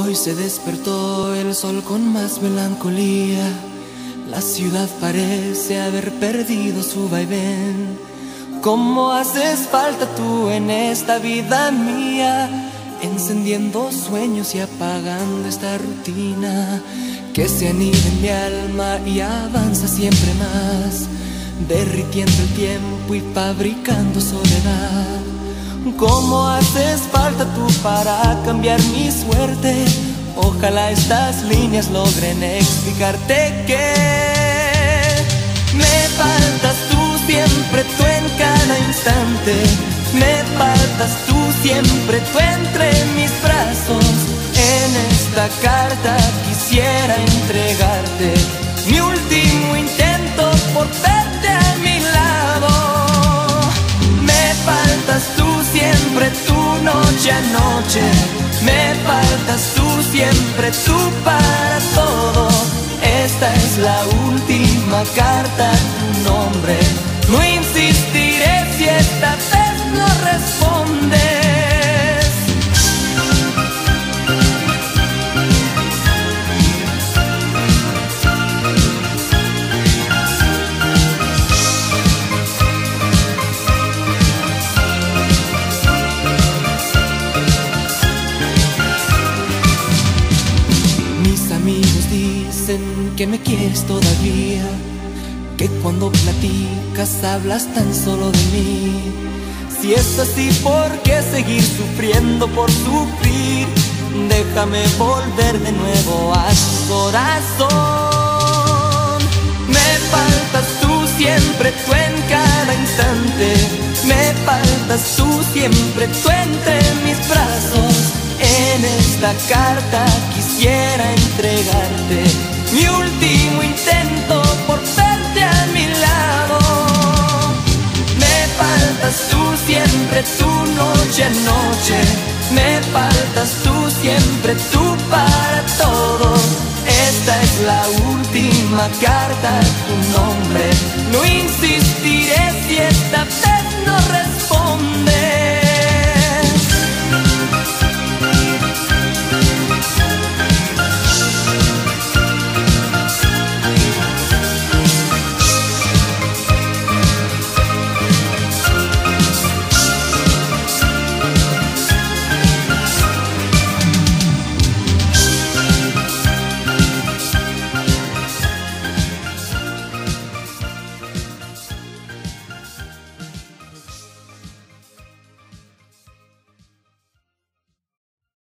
Hoy se despertó el sol con más melancolía. La ciudad parece haber perdido su vaivén. ¿Cómo haces falta tú en esta vida mía? Encendiendo sueños y apagando esta rutina que se anida en mi alma y avanza siempre más, derritiendo el tiempo y fabricando soledad. ¿Cómo haces falta tú para cambiar mi suerte? Ojalá estas líneas logren explicarte que me faltas tú siempre, tú en cada instante. Me faltas tú siempre, tú entre mis brazos. Siempre, tú para todo. Esta es la última carta, tu nombre. Que me quieres todavía, que cuando platicas hablas tan solo de mí. Si es así, ¿por qué seguir sufriendo por sufrir? Déjame volver de nuevo a tu corazón. Me faltas tú siempre, tú en cada instante. Me faltas tú siempre, tú entre mis brazos. En esta carta quisiera siempre tú, noche a noche. Me faltas tú, siempre tú para todo. Esta es la última carta, tu nombre. No insistiré si esta vez no